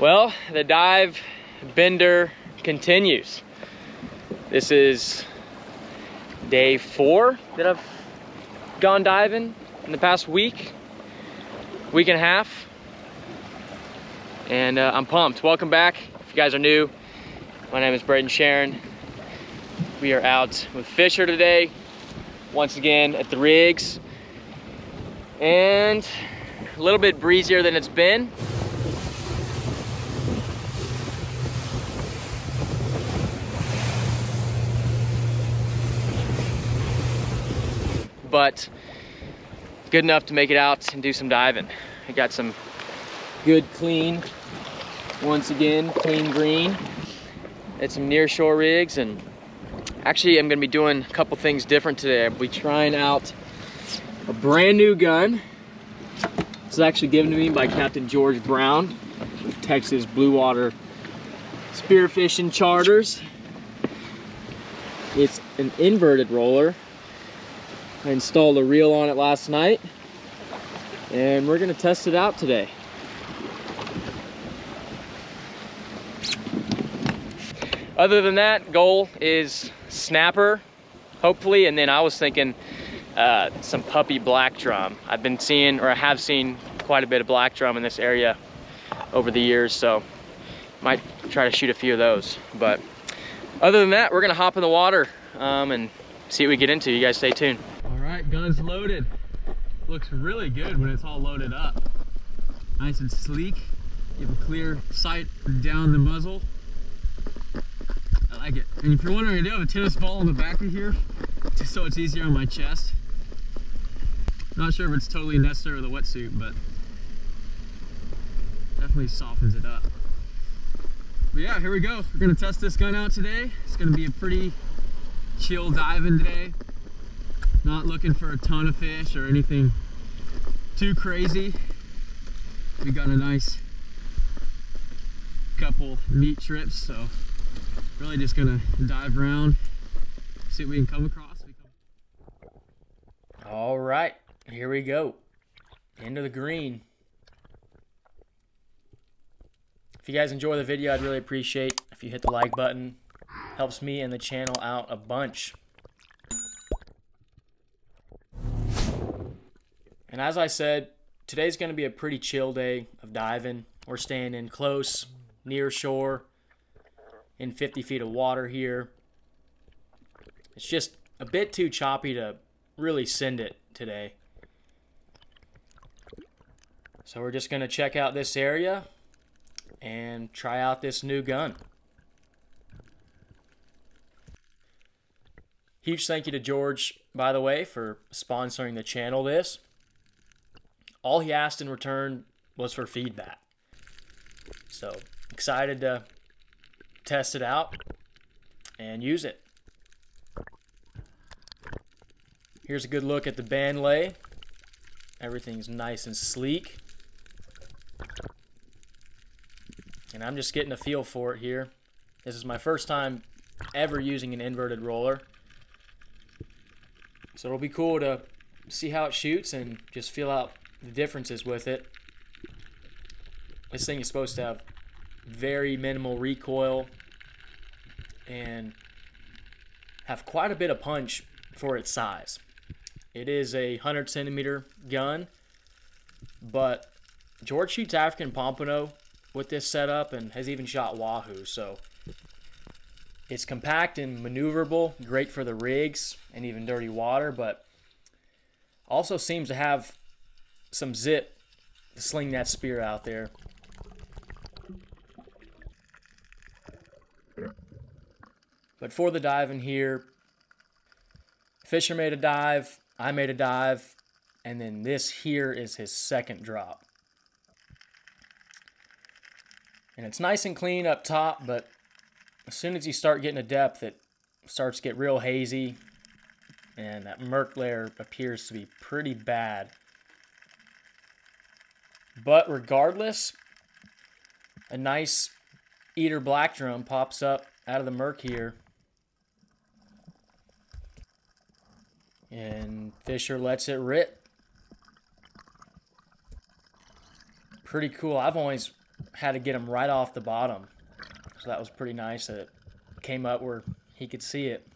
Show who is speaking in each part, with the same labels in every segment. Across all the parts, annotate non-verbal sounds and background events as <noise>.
Speaker 1: Well, the dive bender continues. This is day four that I've gone diving in the past week, week and a half. And uh, I'm pumped. Welcome back. If you guys are new, my name is Braden Sherron. We are out with Fisher today, once again at the rigs. And a little bit breezier than it's been. But good enough to make it out and do some diving. I got some good clean, once again, clean green. At some near shore rigs and actually I'm gonna be doing a couple things different today. I'll be trying out a brand new gun. This is actually given to me by Captain George Brown with Texas Blue Water Spearfishing Charters. It's an inverted roller. I installed a reel on it last night and we're gonna test it out today. Other than that, goal is snapper, hopefully, and then I was thinking uh, some puppy black drum. I've been seeing, or I have seen quite a bit of black drum in this area over the years, so might try to shoot a few of those. But other than that, we're gonna hop in the water um, and see what we get into. You guys stay tuned. Gun's loaded. Looks really good when it's all loaded up. Nice and sleek. You have a clear sight down the muzzle. I like it. And if you're wondering, I do have a tennis ball on the back of here, just <laughs> so it's easier on my chest. Not sure if it's totally necessary with a wetsuit, but definitely softens it up. But yeah, here we go. We're gonna test this gun out today. It's gonna be a pretty chill diving today. Not looking for a ton of fish or anything too crazy. We got a nice couple meat trips, so really just gonna dive around, see what we can come across. All right, here we go. Into the green. If you guys enjoy the video, I'd really appreciate if you hit the like button. Helps me and the channel out a bunch. And as I said, today's going to be a pretty chill day of diving. We're staying in close, near shore, in 50 feet of water here. It's just a bit too choppy to really send it today. So we're just going to check out this area and try out this new gun. Huge thank you to George, by the way, for sponsoring the channel this. All he asked in return was for feedback. So excited to test it out and use it. Here's a good look at the band lay. Everything's nice and sleek. And I'm just getting a feel for it here. This is my first time ever using an inverted roller. So it'll be cool to see how it shoots and just feel out the differences with it. This thing is supposed to have very minimal recoil and have quite a bit of punch for its size. It is a 100 centimeter gun, but George shoots African Pompano with this setup and has even shot Wahoo, so it's compact and maneuverable, great for the rigs and even dirty water, but also seems to have some zip to sling that spear out there. But for the dive in here, Fisher made a dive, I made a dive, and then this here is his second drop. And it's nice and clean up top, but as soon as you start getting a depth, it starts to get real hazy, and that murk layer appears to be pretty bad. But regardless, a nice eater black drum pops up out of the murk here. And Fisher lets it rip. Pretty cool. I've always had to get him right off the bottom. So that was pretty nice that it came up where he could see it.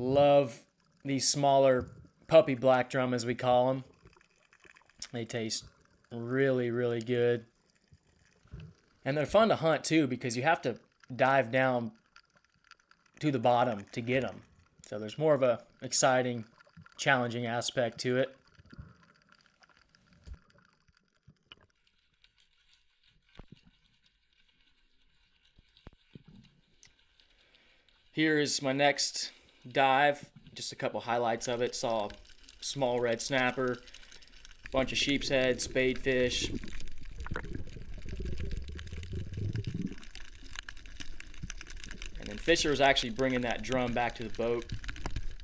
Speaker 1: Love these smaller puppy black drum as we call them. They taste really, really good. And they're fun to hunt too because you have to dive down to the bottom to get them. So there's more of a exciting, challenging aspect to it. Here is my next dive. Just a couple highlights of it. Saw a small red snapper, bunch of sheep's head, spadefish. And then Fisher was actually bringing that drum back to the boat,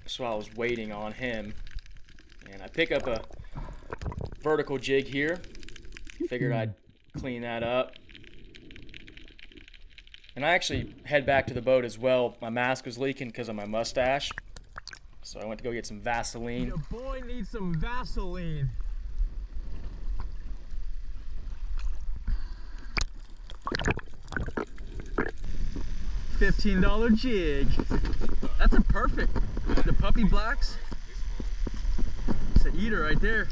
Speaker 1: so I was waiting on him. And I pick up a vertical jig here. Figured I'd clean that up. And I actually head back to the boat as well. My mask was leaking because of my mustache. So I went to go get some Vaseline.
Speaker 2: Your boy needs some Vaseline. $15 jig. That's a perfect. The puppy blacks. It's an eater right there.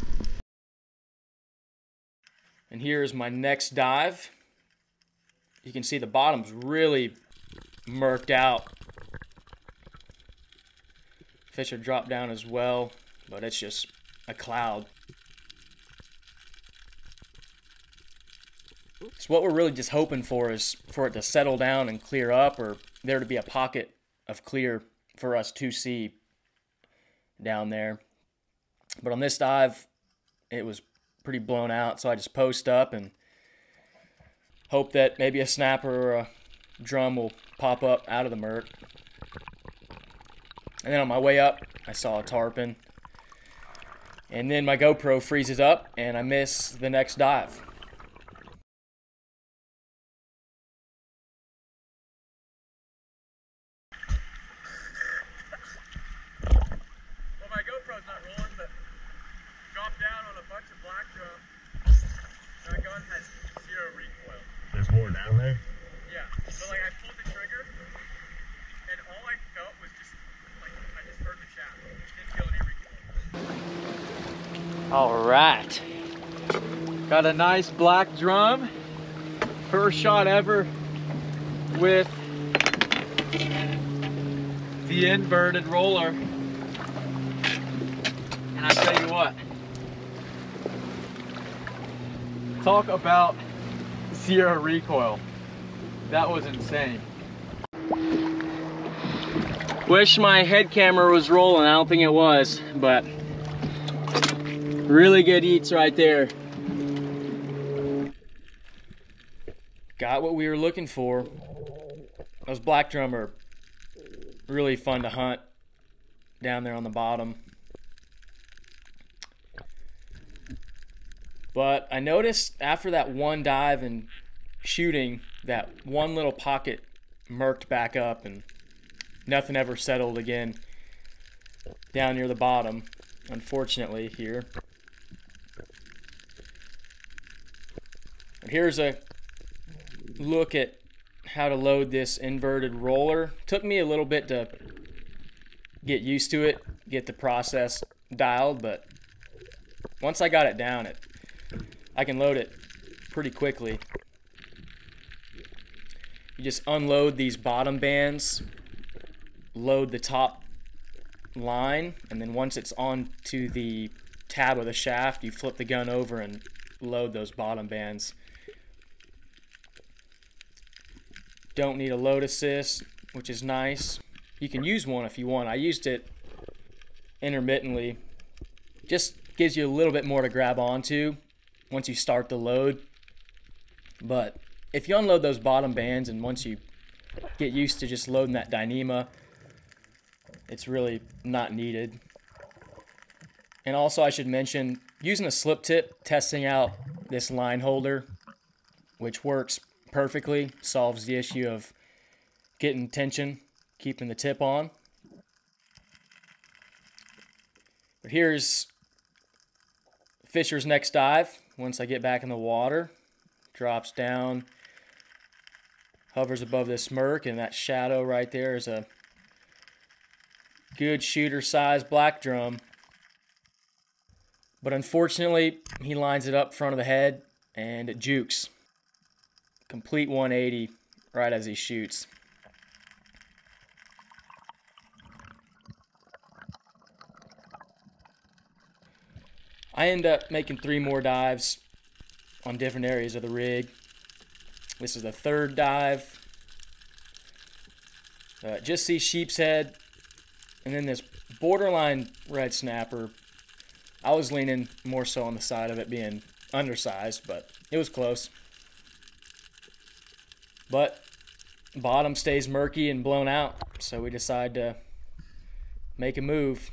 Speaker 1: And here's my next dive. You can see the bottom's really murked out. Fish are dropped down as well, but it's just a cloud. So what we're really just hoping for is for it to settle down and clear up or there to be a pocket of clear for us to see down there. But on this dive, it was pretty blown out, so I just post up and hope that maybe a snapper or a drum will pop up out of the murk. And then on my way up, I saw a tarpon. And then my GoPro freezes up and I miss the next dive.
Speaker 2: Well, my GoPro's not rolling, but dropped down on a bunch of black drum. My gun has zero recoil.
Speaker 3: There's more down there.
Speaker 2: Yeah. So like I pulled the trigger, and all I felt was just like I just heard the shaft. Didn't feel any recoil.
Speaker 1: All right.
Speaker 2: Got a nice black drum. First shot ever with the inverted roller. And I tell you what, talk about zero recoil. That was insane.
Speaker 1: Wish my head camera was rolling. I don't think it was, but really good eats right there. Got what we were looking for. Those black drum are really fun to hunt down there on the bottom. But I noticed after that one dive and shooting, that one little pocket murked back up and nothing ever settled again down near the bottom, unfortunately, here. But here's a look at how to load this inverted roller. Took me a little bit to get used to it, get the process dialed, but once I got it down, it I can load it pretty quickly. You just unload these bottom bands, load the top line, and then once it's on to the tab of the shaft, you flip the gun over and load those bottom bands. Don't need a load assist, which is nice. You can use one if you want. I used it intermittently. Just gives you a little bit more to grab onto once you start the load. But if you unload those bottom bands and once you get used to just loading that Dyneema, it's really not needed. And also I should mention using a slip tip, testing out this line holder, which works perfectly, solves the issue of getting tension, keeping the tip on. But here's Fisher's next dive. Once I get back in the water, drops down, hovers above this smirk, and that shadow right there is a good shooter size black drum. But unfortunately, he lines it up front of the head and it jukes. Complete 180 right as he shoots. I end up making three more dives on different areas of the rig. This is the third dive. Uh, just see sheep's head, and then this borderline red snapper. I was leaning more so on the side of it being undersized, but it was close. But bottom stays murky and blown out, so we decide to make a move.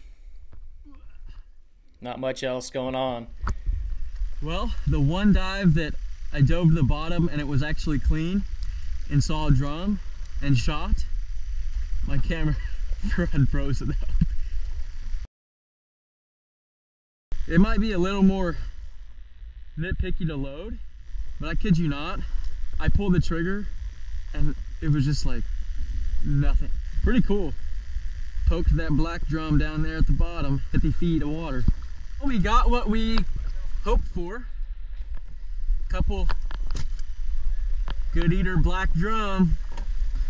Speaker 1: Not much else going on.
Speaker 2: Well, the one dive that I dove to the bottom and it was actually clean and saw a drum and shot, my camera <laughs> had frozen up. It might be a little more nitpicky to load, but I kid you not, I pulled the trigger and it was just like nothing. Pretty cool. Poked that black drum down there at the bottom, 50 feet of water. We got what we hoped for. Couple good eater black drum.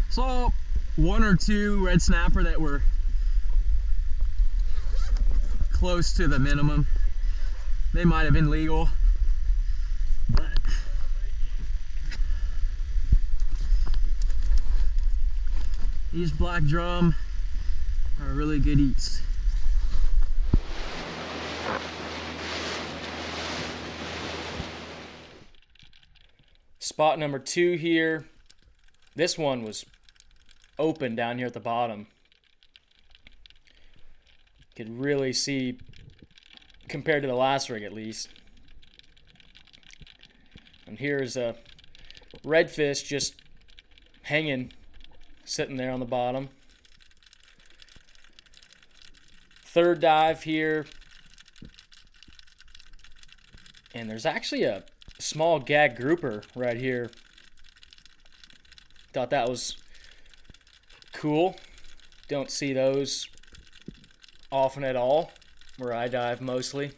Speaker 2: Saw one or two red snapper that were close to the minimum. They might have been legal, but these black drum are really good eats.
Speaker 1: Spot number two here. This one was open down here at the bottom. Could really see, compared to the last rig at least. And here's a redfish just hanging, sitting there on the bottom. Third dive here. And there's actually a small gag grouper right here. Thought that was cool. Don't see those often at all where I dive mostly.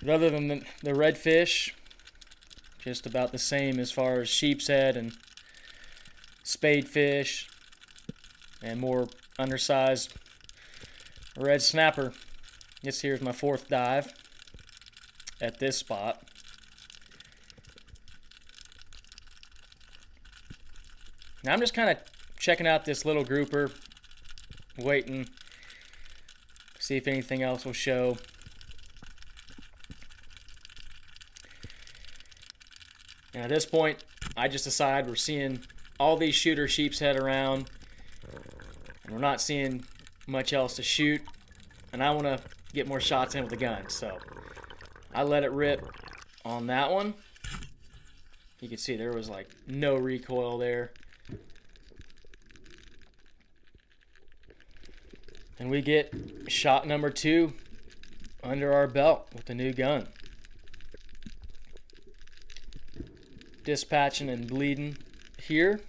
Speaker 1: But other than the, the redfish, just about the same as far as sheep's head and spadefish and more undersized red snapper. This here's my fourth dive at this spot. Now I'm just kind of checking out this little grouper, waiting, see if anything else will show. And at this point, I just decide we're seeing all these shooter sheep's head around, and we're not seeing much else to shoot, and I want to get more shots in with the gun. So I let it rip on that one. You can see there was like no recoil there. And we get shot number two under our belt with the new gun. Dispatching and bleeding here.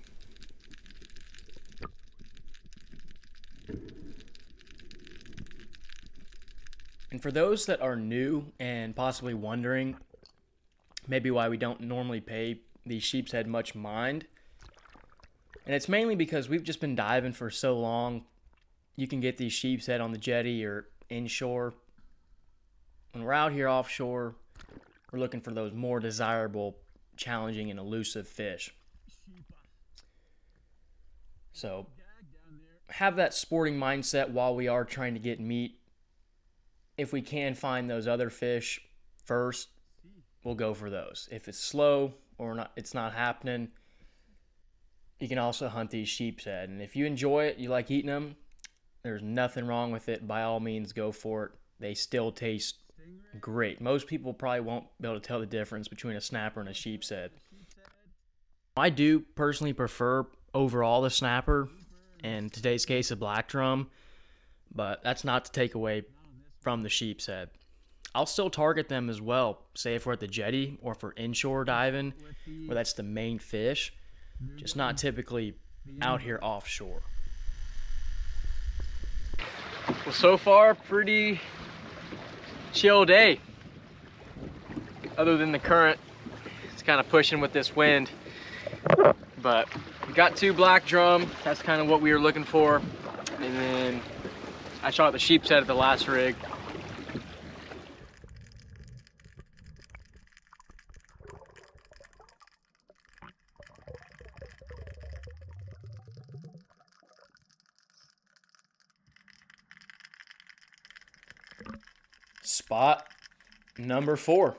Speaker 1: And for those that are new and possibly wondering maybe why we don't normally pay the sheep's head much mind, and it's mainly because we've just been diving for so long. You can get these sheep's head on the jetty or inshore. When we're out here offshore, we're looking for those more desirable, challenging, and elusive fish. So, have that sporting mindset while we are trying to get meat if we can find those other fish first, we'll go for those. If it's slow or not, it's not happening. You can also hunt these sheep's head, and if you enjoy it, you like eating them. There's nothing wrong with it. By all means, go for it. They still taste great. Most people probably won't be able to tell the difference between a snapper and a sheep's head. I do personally prefer overall the snapper, in today's case a black drum, but that's not to take away from the sheep's head. I'll still target them as well, say if we're at the jetty or for inshore diving, where that's the main fish, just not typically out here offshore. Well, so far, pretty chill day. Other than the current, it's kind of pushing with this wind. But we got two black drum. That's kind of what we were looking for. And then I shot the sheep's head at the last rig. Spot number four.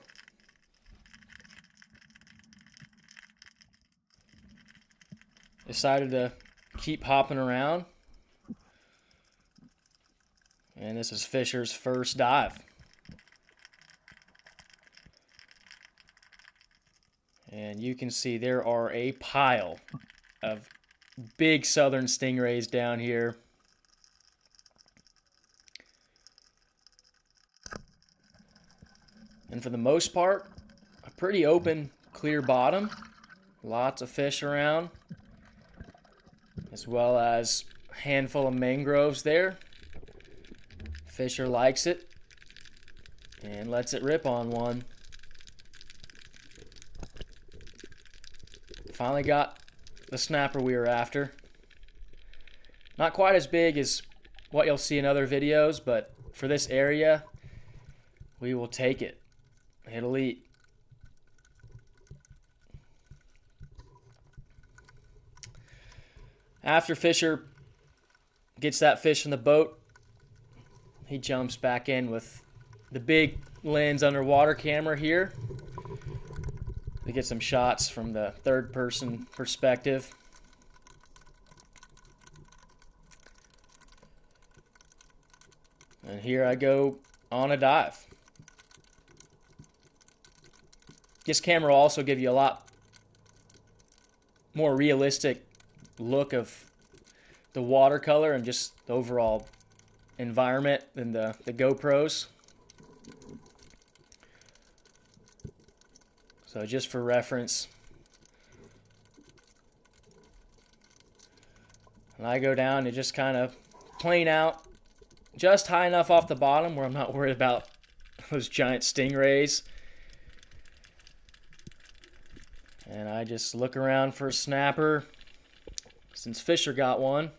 Speaker 1: Decided to keep hopping around. And this is Fisher's first dive. And you can see there are a pile of big southern stingrays down here. And for the most part, a pretty open, clear bottom. Lots of fish around, as well as a handful of mangroves there. Fisher likes it and lets it rip on one. Finally got the snapper we were after. Not quite as big as what you'll see in other videos, but for this area, we will take it. It'll eat. After Fisher gets that fish in the boat, he jumps back in with the big lens underwater camera here to get some shots from the third person perspective. And here I go on a dive. This camera will also give you a lot more realistic look of the watercolor and just the overall environment than the, the GoPros. So just for reference, and I go down and just kind of plane out just high enough off the bottom where I'm not worried about <laughs> those giant stingrays. And I just look around for a snapper since Fisher got one.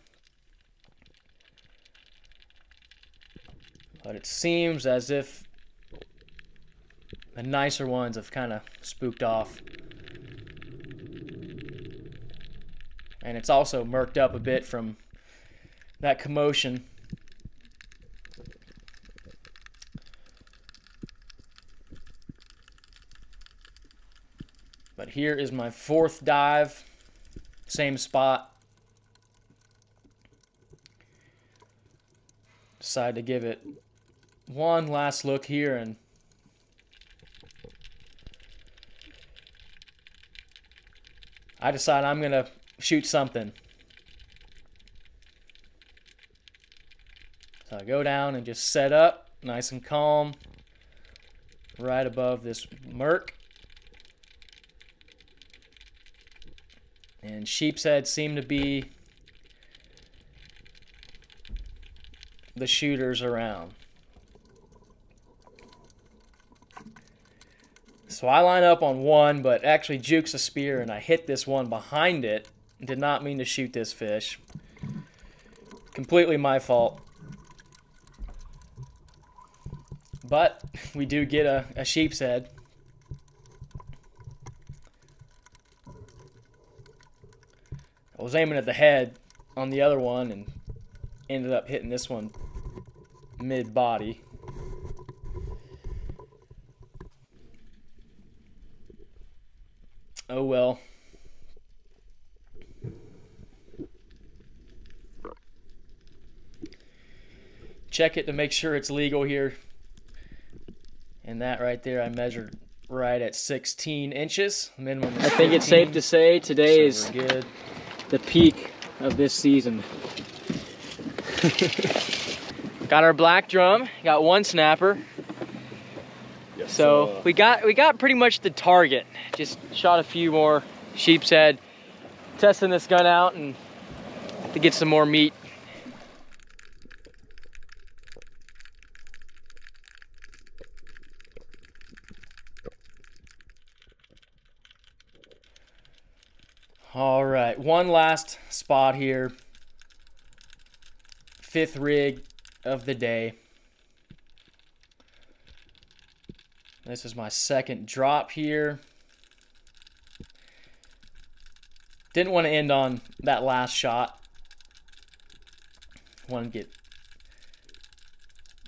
Speaker 1: But it seems as if the nicer ones have kind of spooked off. And it's also murked up a bit from that commotion. Here is my fourth dive. Same spot. Decide to give it one last look here and I decide I'm going to shoot something. So I go down and just set up nice and calm right above this murk. And sheep's head seem to be the shooters around. So I line up on one, but actually jukes a spear, and I hit this one behind it. Did not mean to shoot this fish. Completely my fault. But we do get a, a sheep's head. I was aiming at the head on the other one and ended up hitting this one mid body. Oh well. Check it to make sure it's legal here. And that right there, I measured right at 16 inches. Minimum. I think it's safe to say today so is good. The peak of this season. <laughs> got our black drum, got one snapper.
Speaker 2: Yes,
Speaker 1: So
Speaker 2: uh,
Speaker 1: we got we got pretty much the target. Just shot a few more sheep's head, testing this gun out and to get some more meat. All right, one last spot here. Fifth rig of the day. This is my second drop here. Didn't want to end on that last shot. Want to get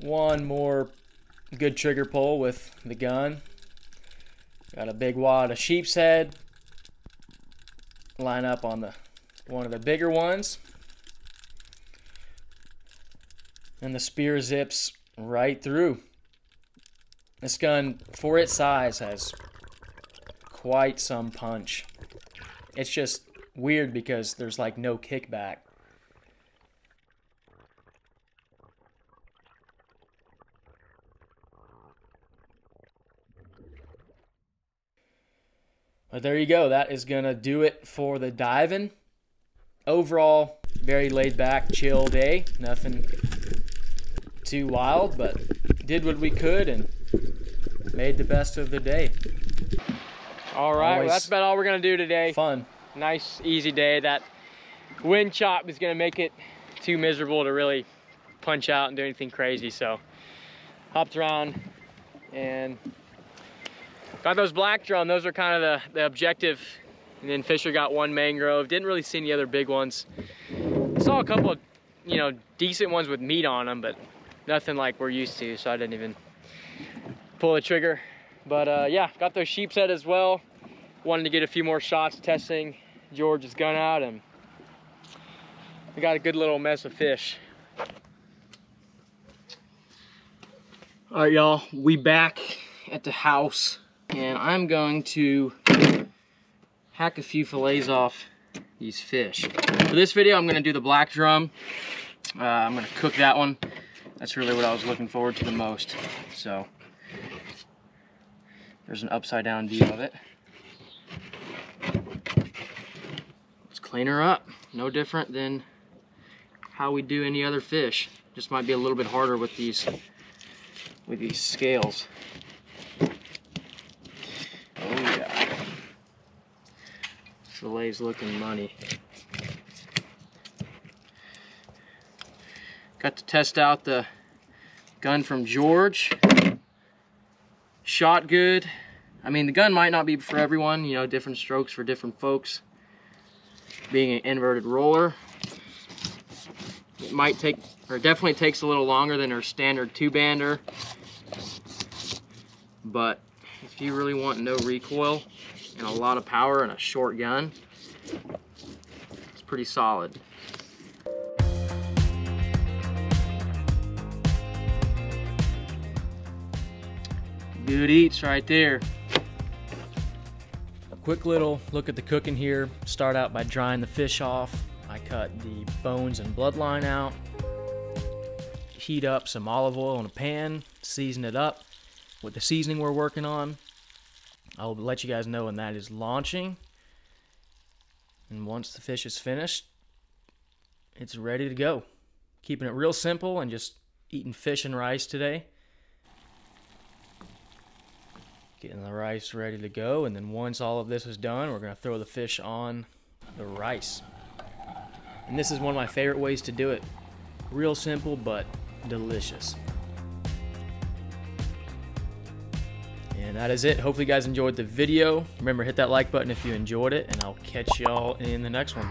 Speaker 1: one more good trigger pull with the gun. Got a big wad of sheep's head. Line up on the one of the bigger ones. And the spear zips right through. This gun, for its size, has quite some punch. It's just weird because there's like no kickback. But there you go. That is going to do it for the diving. Overall, very laid back, chill day. Nothing too wild, but did what we could and made the best of the day. All right, well, that's about all we're gonna do today.
Speaker 2: fun.
Speaker 1: Nice, easy day. That wind chop is gonna make it too miserable to really punch out and do anything crazy. So, hopped around and got those black drum. Those are kind of the, the objective. And then Fisher got one mangrove. Didn't really see any other big ones. Saw a couple of, you know, decent ones with meat on them, but nothing like we're used to. So I didn't even pull the trigger. But uh, yeah, got those sheep's head as well. Wanted to get a few more shots testing George's gun out, and we got a good little mess of fish. All right, y'all, we back at the house, and I'm going to hack a few fillets off these fish. For this video, I'm gonna do the black drum. Uh, I'm gonna cook that one. That's really what I was looking forward to the most. So, there's an upside down view of it. Let's clean her up. No different than how we do any other fish. Just might be a little bit harder with these with these scales. Oh yeah. Fillet's looking money. Got to test out the gun from George. Shot good. I mean, the gun might not be for everyone, you know, different strokes for different folks. Being an inverted roller, it might take, or definitely takes a little longer than our standard two-bander. But if you really want no recoil and a lot of power and a short gun, it's pretty solid. Good eats right there. A quick little look at the cooking here. Start out by drying the fish off. I cut the bones and bloodline out. Heat up some olive oil in a pan, season it up with the seasoning we're working on. I'll let you guys know when that is launching. And once the fish is finished, it's ready to go. Keeping it real simple and just eating fish and rice today. Getting the rice ready to go, and then once all of this is done, we're gonna throw the fish on the rice. And this is one of my favorite ways to do it. Real simple, but delicious. And that is it. Hopefully, you guys enjoyed the video. Remember, hit that like button if you enjoyed it, and I'll catch y'all in the next one.